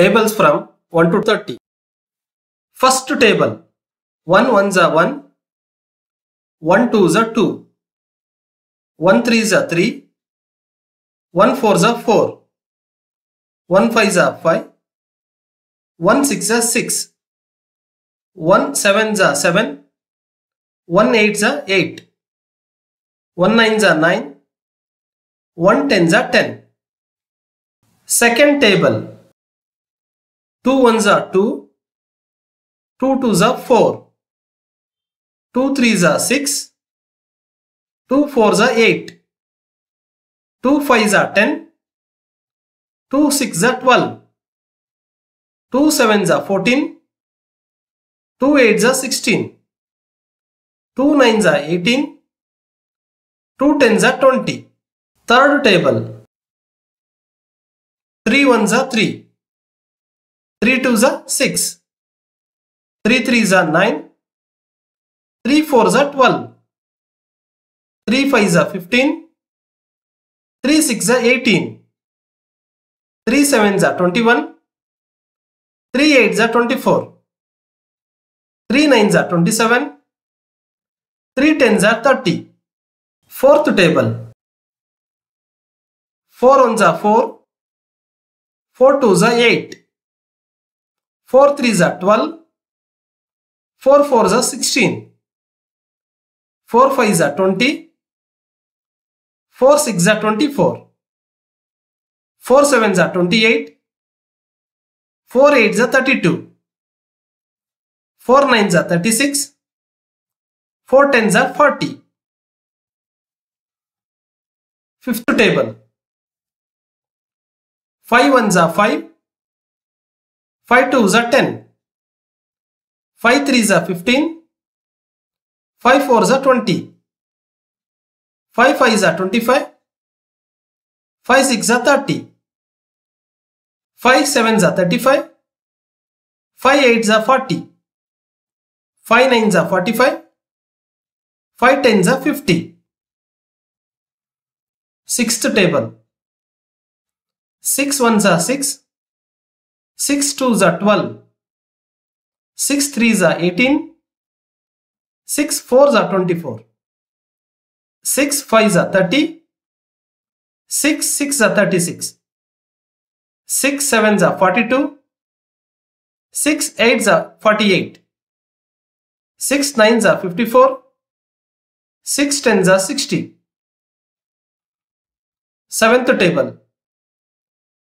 Tables from 1 to 30. First table 1 ones are 1, 1 twos are 2, 1 threes are 3, 1 fours are 4, 1 fives are 5, 1 six are 6, 1 sevens are 7, 1 eights are 8, 1 nines are 9, 1 tens are 10. Second table 2 ones are 2, 2 twos are 4, 2 threes are 6, 2 fours are 8, 2 fives are 10, 2 sixes are 12, 2 sevens are 14, 2 eights are 16, 2 nines are 18, 2 tens are 20. Third table. 3 ones are 3, 3 twos are 6, 3 threes are 9, 3 fours are 12, 3 fives are 15, 3 sixes are 18, 3 sevens are 21, 3 eights are 24, 3 nines are 27, 3 tens are 30. Fourth table. 4 ones are 4, 4 twos are 8, 4 threes are 12, 4 fours are 16, 4 fives are 20, 4 sixes are 24, 4 sevens are 28, 4 eights are 32, 4 nines are 36, 4 tens are 40. Fifth table. 5 ones are 5, 5 twos are 10, 5 threes are 15, 5 fours are 20, 5 fives are 25, 5 sixes are 30, 5 sevens are 35, 5 eights are 40, 5 nines are 45, 5 tens are 50. Sixth table. 6 ones are 6, 6 twos are 12, 6 threes are 18, 6 fours are 24, 6 fives are 30, 6 six are 36, 6 sevens are 42, 6 eights are 48, 6 nines are 54, 6 tens are 60. Seventh table.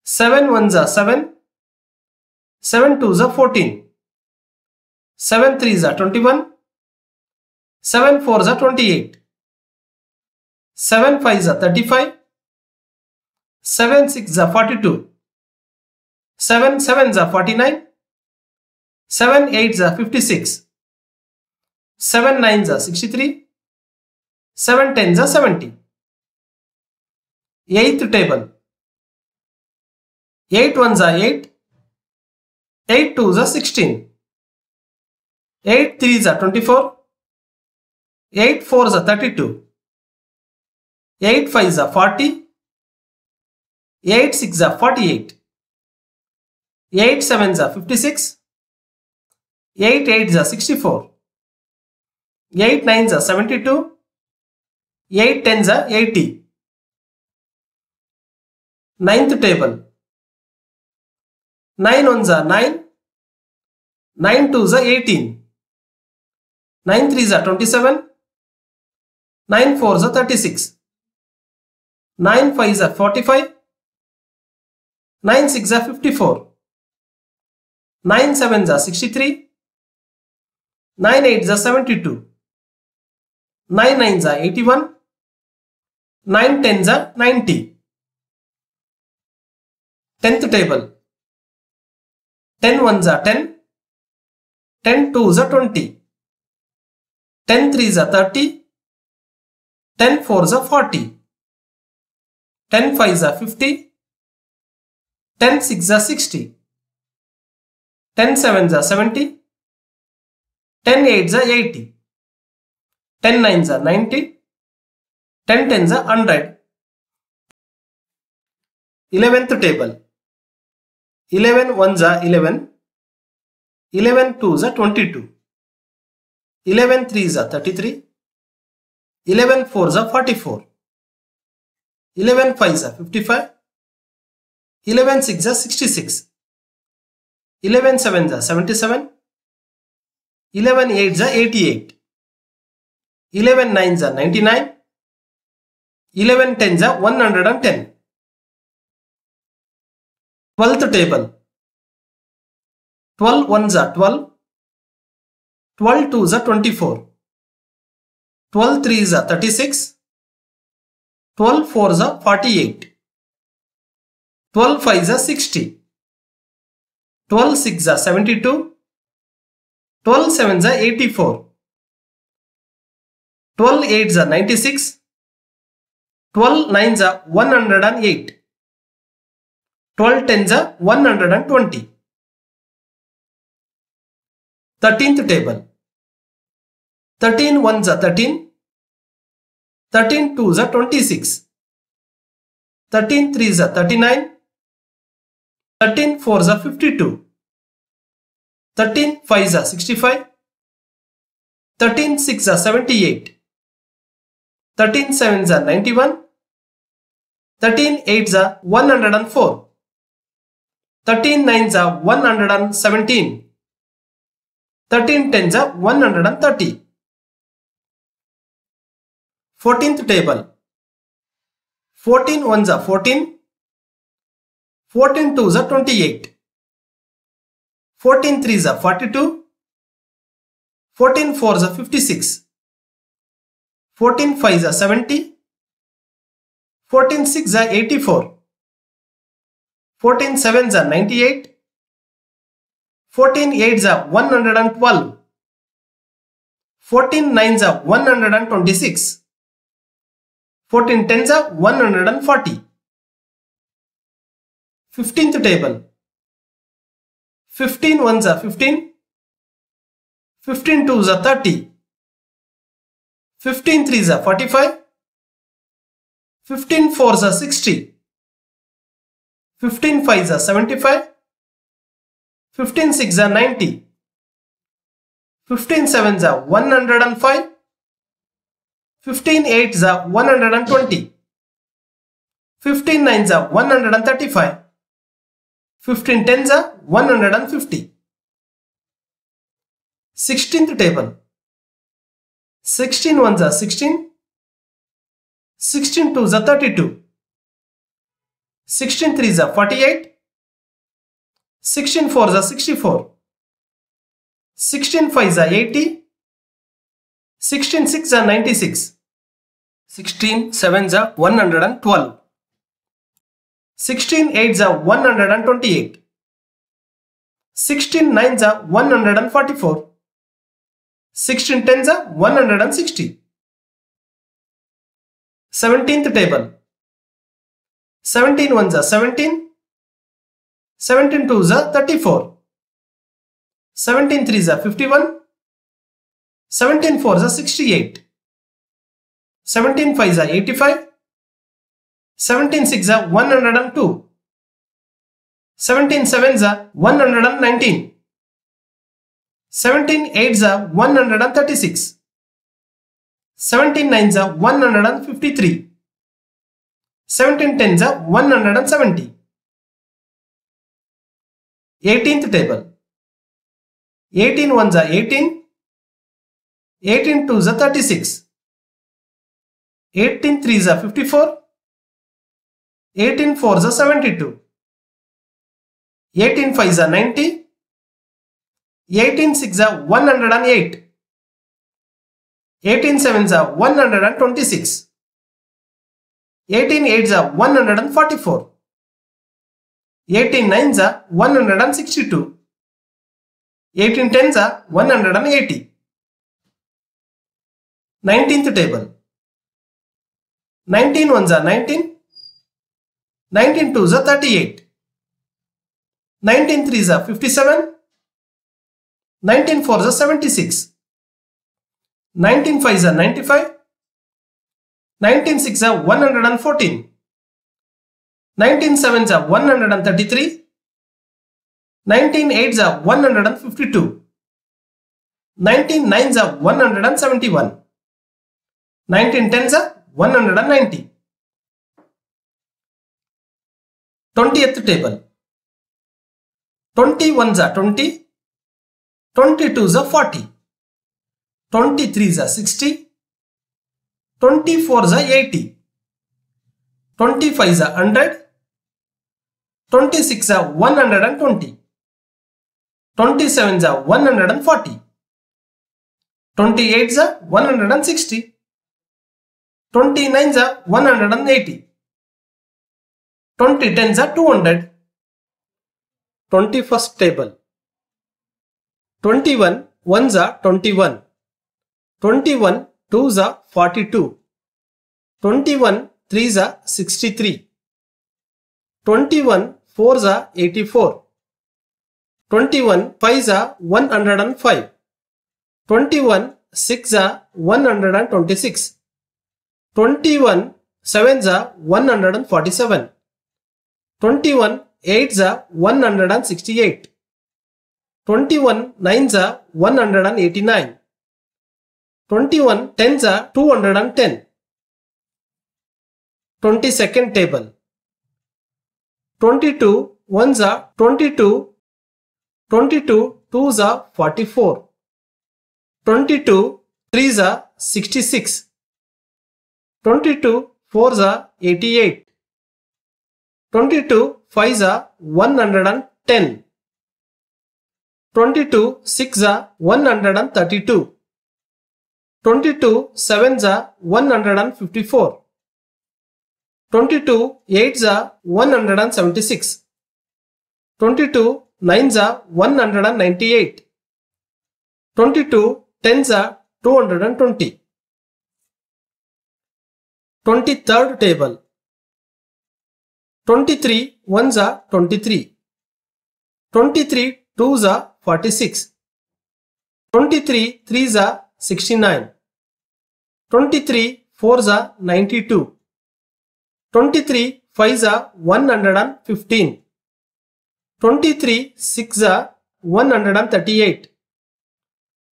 7 ones are 7, 7 twos are 14, 7 threes are 21, 7 fours are 28, 7 fives are 35, 7 sixes are 42, 7 sevens are 49, 7 eights are 56, 7 nines are 63, 7 tens are 70. Eighth table. 8 ones are 8, 8 twos are 16, 8 threes are 24, 8 fours are 32, 8 fives are 40, 8 sixes are 48, 8 sevens are 56, 8 eights are 64, 8 nines are 72, 8 tens are 80. Ninth table 9 ones are 9, 9 twos are 18, 9 threes are 27, 9 fours are 36, 9 fives are 45, 9 sixes are 54, 9 sevens are 63, 9 eights are 72, 9 nines are 81, 9 tens are 90. Tenth table 10 ones are 10, 10 twos are 20, 10 threes are 30, 10 fours are 40, 10 fives are 50, 10 sixes are 60, 10 sevens are 70, 10 eights are 80, 10 nines are 90, 10 tens are 100. 11th table 11 1s are 11. 11 2s are 22. 11 3s are 33. 11 4s are 44. 11 5s are 55. 11 6s are 66. 11 7s are 77. 11 8s are 88. 11 9s are 99. 11 10s are 110. 12th table. 12 1s are 12. 12 2s are 24. 12 3s are 36. 12 4s are 48. 12 5s are 60. 12 6s are 72. 12 7s are 84. 12 8s are 96. 12 9s are 108. 12 10s are 120. 13th table. 13 1s are 13. 13 2s are 26. 13 3s are 39. 13 4s are 52. 13 5s are 65. 13 6 are 78. 13 7s are 91. 13 8s are 104. 13 9s are 117. 13 10s are 130. 14th table. 14 1s are 14. 14 2s are 28. 14 3s are 42. 14 4s are 56. 14 5s are 70. 14 6s are 84. 14 7s are 98. 14 8s are 112. 14 9s are 126. 14 10s are 140. 15th table. 15 1s are 15. 15 2s are 30. 15 3s are 45. 15 4s are 60. 15 5s are 75. 15 6s are 90. 15 7s are 105. 15 8s are 120. 15 9s are 135. 15 10s are 150. 16th table. 16 1s are 16. 16 2s are 32. 16 3s are 48. 16 4s are 64. 16 5s are 80. 16 6s are 96. 16 7s are 112. 16 8s are 128. 16 9s are 144. 16 10s are 160. 17th table. 17 1s are 17. 17 2s are 34. 17 3s are 51. 17 4s are 68. 17 5s are 85. 17 6s are 102. 17 7s are 119. 17 8s are 136. 17 9s are 153. 17 10s are 170. 18th table. 18 1s are 18. 18 2s are 36. 18 3s are 54. 18 4s are 72. 18 5s are 90. 18 6s are 108. 18 7s are 126. 18 8s are 144. 18 9s are 162. 18 10s are 180. 19th table. 19 1s are 19. 19 2s are 38. 19 3s are 57. 19 4s are 76. 19 5s are 95. 19 6s are 114. 19 7s are 133. 19 8s are 152. 19 9s are 171. 19 10s are 190. 20th table. 21s are 20. 22s are 40. 23s are 60. 24s are 80. 25s are 100. 26 are 120. 27s are 140. 28s are 160. 29s are 180. 2010s are 200. 21st table. 21 ones are 21. 21 twos are 42. 21 threes are 63. 21 fours are 84. 21 fives are 105. 21 six are 126. 21 sevens are 147. 21 eights are 168. 21 nines are 189. 21 tens are 210. 22nd table. 22 ones are 22. 22 twos are 44. 22 threes are 66. 22 fours are 88. 22 fives are 110. 22 six are 132. 22 sevens are 154. 22 eights are 176. 22 nines are 198. 22 tens are 220. 23rd table. 23 ones are 23. 23 twos are 46. 23 threes are 69. 23 fours are 92. 23 fives are 115. 23 six are 138.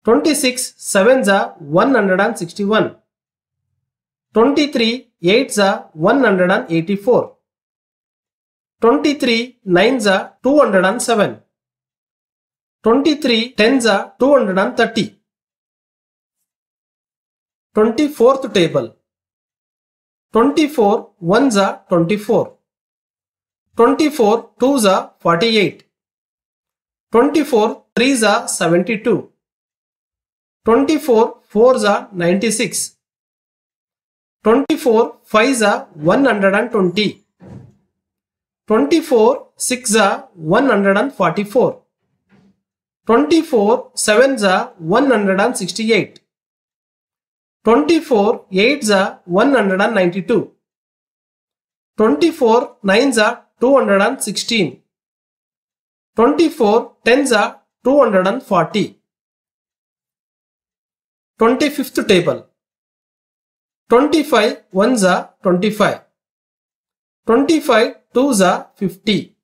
26 sevens are 161. 23 eights are 184. 23 nines are 207. 23 tens are 230. 24th table. 24 ones are 24. 24 twos are 48. 24 threes are 72. 24 fours are 96. 24 fives are 120. 24 six are 144. 24 sevens are 168. 24 eights are 192. 24 nines are 216. 24 tens are 240. 25th table. 25 ones are 25. 25 twos are 50.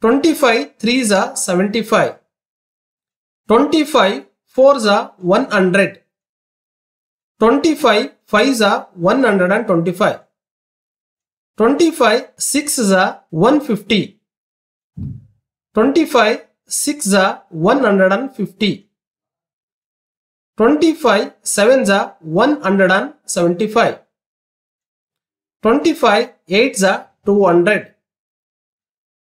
25 threes are 75. 25 fours are 100. 25 fives are 125. 25 sixes are 150. 25 six are 150. 25 sevens are 175. 25 eights are 200.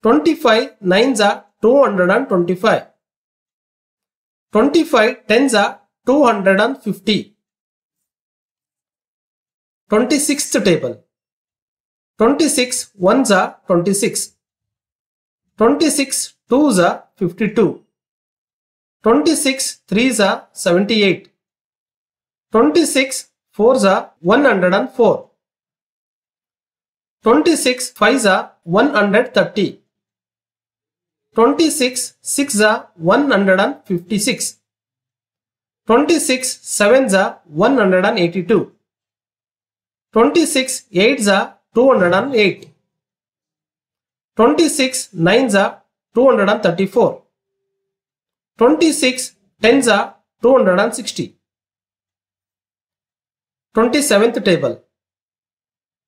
25 nines are 225. 25 tens are 250. Twenty sixth table. Twenty six one Jah twenty six. Twenty six two Jah fifty two. Twenty six three Jah seventy eight. Twenty six four Jah one hundred and four. Twenty six five Jah one hundred thirty. Twenty six six Jah one hundred and fifty six. Twenty six seven Jah one hundred and eighty two. 26 eights are 208. 26 nines are 234. 26 tens are 260. 27th table.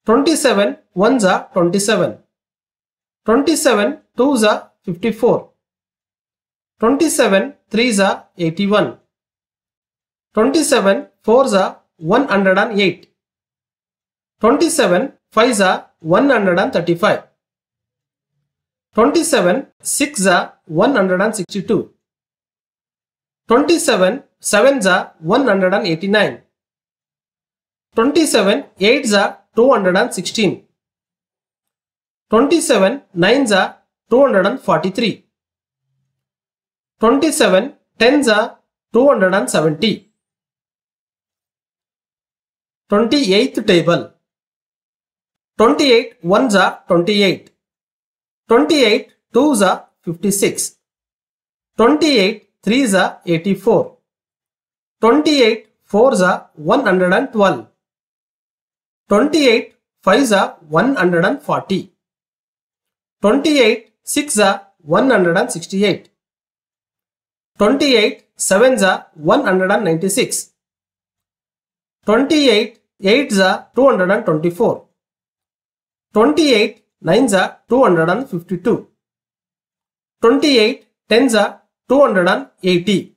27 ones are 27. 27 twos are 54. 27 threes are 81. 27 fours are 108. 27 fives are 135. 27 6 are 162. 27 sevens are 189. 27 eights are 216. 27 nines are 243. 27 tens are 270. 28th table 28 ones are 28. 28 twos are 56. 28 threes are 84. 28 fours are 112. 28 fives are 140. 28 six are 168. 28 sevens are 196. 28 eights are 224. 28 nines are 252. 28 tens are 280.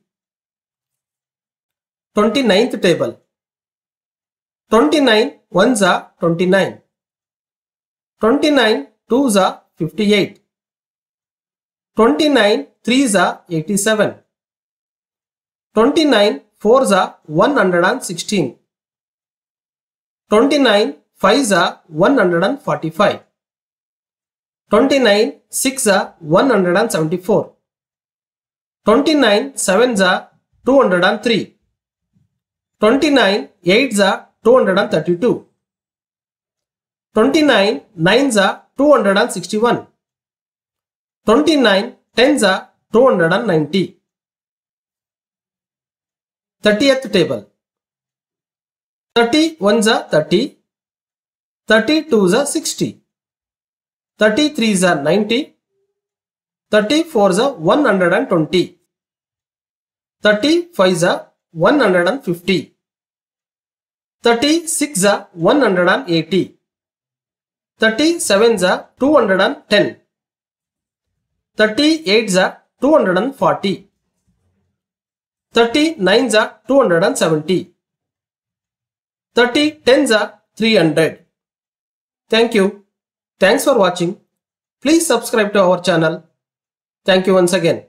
29th table. 29 ones are 29. 29 twos are 58. 29 threes are 87. 29 fours are 116. 29 fives are 145. 29 6 are 174. 29 sevens are 203. 29 eights are 232. 29 nines are 261. 29 tens are 290. 30th table 30 ones are 30. 32s are 60. 33s are 90. 34s are 120. 35s are 150. 36 are 180. 37s are 210. 38s are 240. 39s are 270. 30 tens are 300. Thank you. Thanks for watching. Please subscribe to our channel. Thank you once again.